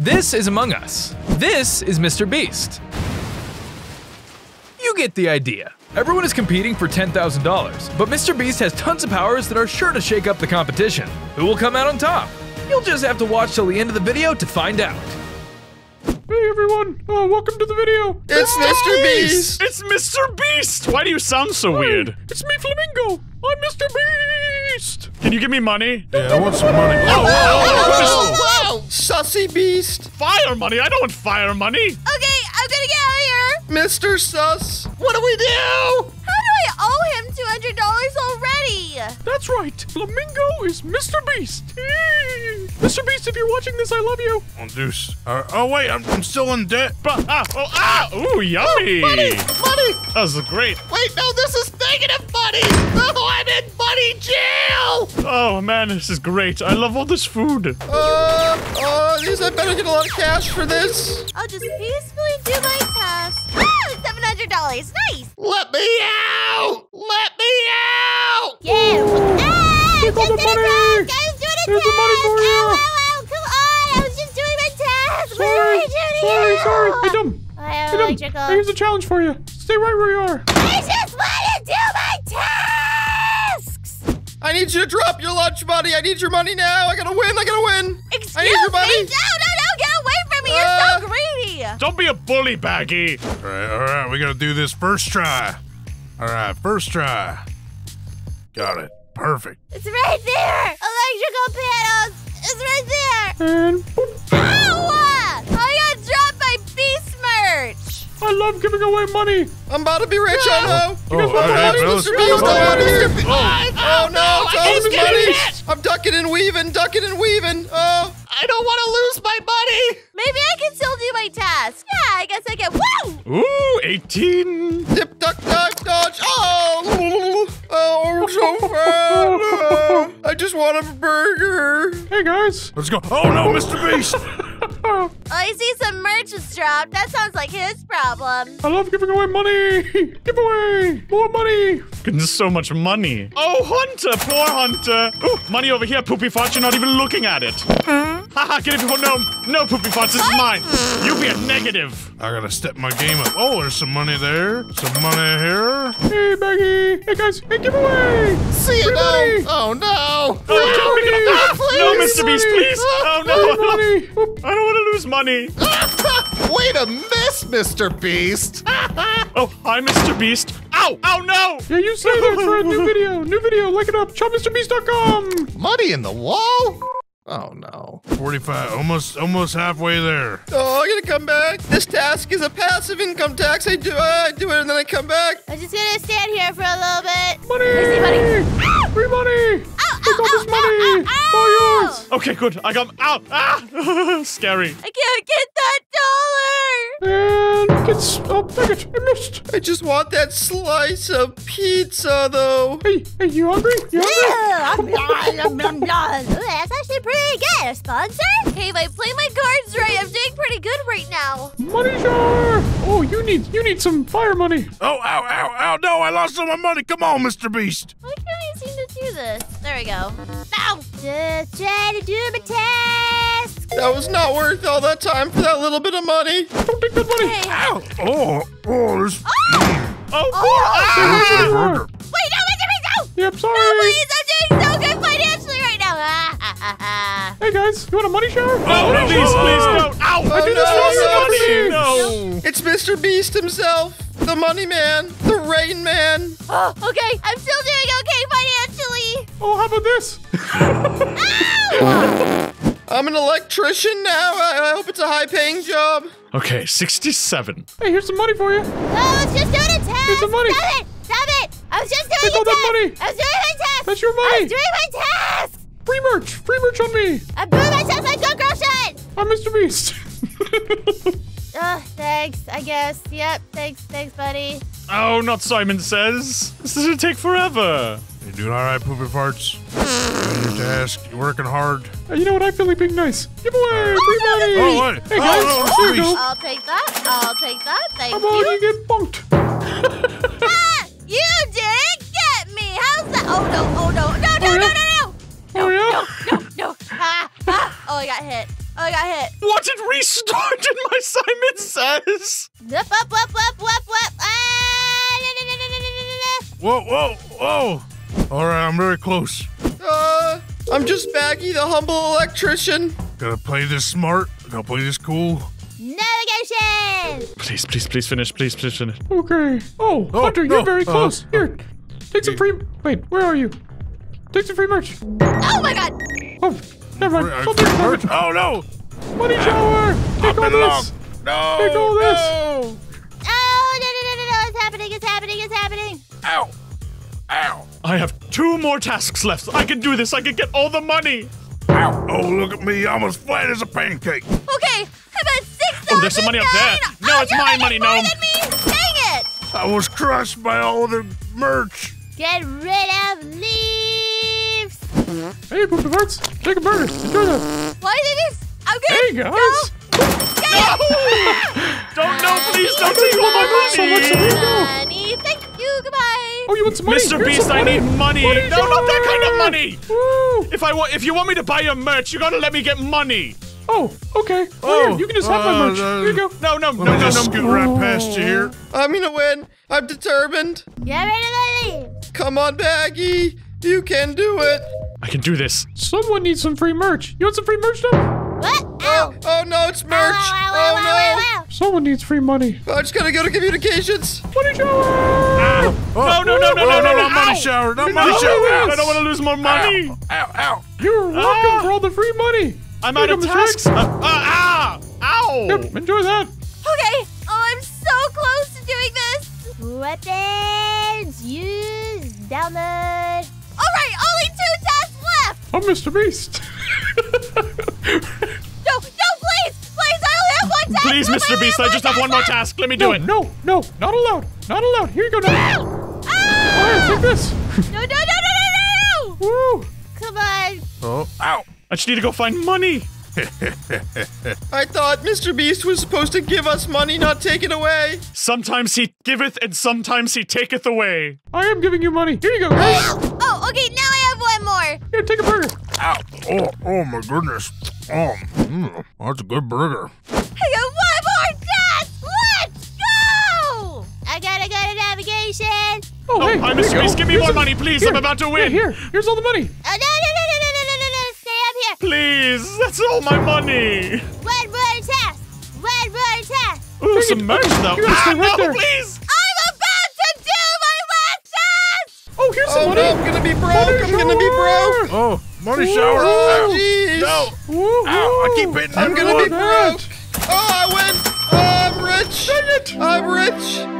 This is Among Us. This is Mr. Beast. You get the idea. Everyone is competing for $10,000, but Mr. Beast has tons of powers that are sure to shake up the competition. Who will come out on top? You'll just have to watch till the end of the video to find out. Hey everyone, uh, welcome to the video. It's Mr. Beast. It's Mr. Beast. Why do you sound so weird? It's me, Flamingo. I'm Mr. Beast. Can you give me money? Yeah, I want some money. Whoa, whoa, whoa, Sussy Beast. Fire money? I don't want fire money. Okay, I'm gonna get out of here. Mr. Sus. What do we do? How do I owe him $200 already? That's right. Flamingo is Mr. Beast. Mr. Beast, if you're watching this, I love you. Oh, deuce. Uh, oh, wait, I'm, I'm still in debt. Bah, ah, oh, ah, ooh, yummy. Money, money. That was great. Wait, no, this is negative money. Oh, I'm in money jail. Oh man, this is great. I love all this food. Uh, uh, these I better get a lot of cash for this. I'll just peacefully do my task. Ah, $700. Nice. Let me out. Let me out. Yeah. Ah, Take all just the did a money. task. I was doing a Here's the money for you. Ow, ow, ow. Come on. I was just doing my task. What Sorry, am I doing sorry, sorry. Hey, dumb. I have Hey, dumb. here's a challenge for you. Stay right where you are. I just want to do my tasks. I need you to drop your lunch money. I need your money now. I gotta win. I gotta win. Excuse I need your me. money. No, no, no. Get away from me. You're Uh. so greedy. Don't be a bully, Baggy. All right, all right, we gotta do this first try. All right, first try. Got it. Perfect. It's right there. Electrical panels. It's right there. And boop. Ow! I love giving away money. I'm about to be rich. I know. Oh, guys want hey, money? fellas. Mr. Beast, I want Mr. Beast. Oh. Oh no, it's all his getting money. I'm ducking and weaving, ducking and weaving. Oh, I don't want to lose my money. Maybe I can still do my task. Yeah, I guess I can. Woo! Ooh, 18. Dip, duck, dive, dodge. Oh, oh, I'm so fat. Oh, I just want a burger. Hey, guys. Let's go. Oh, no, Mr. Beast. Oh, I see some merch is dropped. That sounds like his problem. I love giving away money. Give away more money. Goodness, so much money. Oh, Hunter, poor Hunter. Ooh, money over here, Poopy Farts. You're not even looking at it. Hmm? Haha, get it before no, no, Poopy Farts. This is mine. You be a negative. I gotta step my game up. Oh, there's some money there. Some money here. Hey, Baggy. Hey, guys. Hey, give away. See you money. now. Oh no. Oh, don't pick it up. Please. No, Mr. Beast, please. Oh, no. Free money. I don't want to lose money. Way to miss, Mr. Beast. Oh, hi, Mr. Beast. Ow! Ow, no! Yeah, you say that for a new video. New video. Like it up. ShopMrBeast.com. Money in the wall? Oh no. 45, almost, almost halfway there. Oh, I'm gonna come back. This task is a passive income tax. I do, I do it and then I come back. I'm just gonna stand here for a little bit. Money. I see money. Ow! Free money. Ow, Take all ow, this money. ow, It's all yours. Okay, good. I got. out. Ah! Scary. I can't get that dollar. And it's. Oh, dang it. I missed. I just want that slice of pizza though. Hey, hey, you hungry? You hungry? Ooh, that's actually pretty good. A sponsor? Hey, if I play my cards right, I'm doing pretty good right now. Money jar. Oh, you need you need some fire money. Oh, ow, ow, ow. No, I lost all my money. Come on, Mr. Beast. Why can't I seem to do this? There we go. Ow! Just trying to do my task. That was not worth all that time for that little bit of money. Don't take that money. Hey. Ow. Oh, oh, there's Oh! Oh, Oh! a burger. Wait, no, Mr. Beast, no! Yep, No, sorry. please, I'm doing so good financially right now. Ah. Hey guys, you want a money shower? Oh, money please, shower. please, no. Ow! I Oh, did no, this for you, no, No. It's Mr. Beast himself, the money man, the rain man. Oh, okay, I'm still doing okay financially. Oh, how about this? Ow! I'm an electrician now. I, I hope it's a high paying job. Okay, 67. Hey, here's some money for you. No, I was just doing a task. Here's the money. Stop it! Stop it! I was just doing Take a all that money. I was doing my task. That's your I money. was doing my task. Free merch. Free merch on me. I'm doing my task like Go Girl shit. I'm Mr. Beast. Ugh, thanks, I guess. Yep, thanks, thanks, buddy. oh, not Simon Says. This is gonna take forever. You doing all right, poopy farts? Doing your task. You're working hard. Uh, you know what? I feel like being nice. Give away free money. Oh, wait. Hey Oh, guys, no, Mr. here you go. I'll take that. I'll take that. Thank How about you. you get bunked? Ah, you didn't get me. How's that? Oh no! Oh no! No! No! Oh, No! yeah? No! No! Oh, yeah? No! No! No! Ah, ah. Oh, I got hit. Oh, I got hit. What it restarted? My Simon says. Whoop, whoop, whoop, whoop, whoop, whoop. Ah. Whoa, whoa, whoa. All right, I'm very close. Uh, I'm just Baggy, the humble electrician. Gotta play this smart. Gotta play this cool. Navigation. Please, please, please finish. Please, please finish. Okay. Oh, Oh, Hunter, no, you're very uh, close. Here, take some free. Wait, where are you? Take some free merch. Oh my god. Oh, never mind. I I'll take can't merch. hurt- Oh no! Money shower. Take all Been long. this. No! Take all this. I have two more tasks left. I can do this. I can get all the money. Ow! Oh, look at me! I'm as flat as a pancake. Okay. I'm at 6,000. Oh, there's some money up there. No, oh, it's my making money, more Gnome. than me. Dang it. I was crushed by all the merch. Get rid of leaves. Hey, Poopy Farts. Take a burger. Enjoy that. Why did this? I'm good. Hey, guys. Don't no, please don't take all my money. So much Oh, you want some money? Mr. Here's Beast, some I need money. Money No, not that kind of money. Woo. If I want, if you want me to buy your merch, you gotta let me get money. Oh, okay. Oh, Oh, here, you can just have my uh, merch. Here you go. No, no, Let no, no, just no. scoot right past you here. I'm gonna win. I'm determined. Get rid of the leaves. Come on, Baggy. You can do it. I can do this. Someone needs some free merch. You want some free merch, though? What? Oh, oh no, it's merch. Ow, ow, ow, ow, ow, Oh ow. Someone needs free money. I just gotta go to communications. Money shower. No, no, no, no, no, no, no, Not money shower! Not No, money shower! I don't want to lose more money. Ow! Ow! Ow! You're welcome Ah. for all the free money. I'm out of you go, tasks. Uh, uh, ah! Ow! Yep, enjoy that. Okay. Oh, I'm so close to doing this. Weapons. Use. Download. All right. Only two tasks left. I'm Mr. Beast. No, no, please, please. I only have one task. Please. Mr. Beast, I just have one more task. Let me do no, it. no, no, not allowed. Not allowed. Here you go now. All Ah! right, take this. No, no, no, no, no, no, no. Woo. Come on. Oh! Ow! I just need to go find money. I thought Mr. Beast was supposed to give us money, not take it away. Sometimes he giveth and sometimes he taketh away. I am giving you money. Here you go, guys. Oh, okay. Now I have one more. Here, take a burger. Ow! Oh! Oh my goodness! Oh! Mm, that's a good burger. Navigation. Oh, hey, hi, here you Mr. Beast, give me Here's more some- money, please. Here, I'm about to win. Here, here. Here's all the money. Oh, no, no, no, no, no, no, no, no, no. Stay up here. Please, that's all my money. One more task. One more task. Ooh, some merch though. You gotta Ah, right no, there. please. I'm about to do my last task. Oh, here's some Oh money. no, I'm gonna be broke. I'm gonna be broke. Oh! Money shower! Oh Ow! jeez. No! Woo, Ow! I keep hitting I'm gonna be broke. Oh, I win. Oh, I'm rich. I'm rich.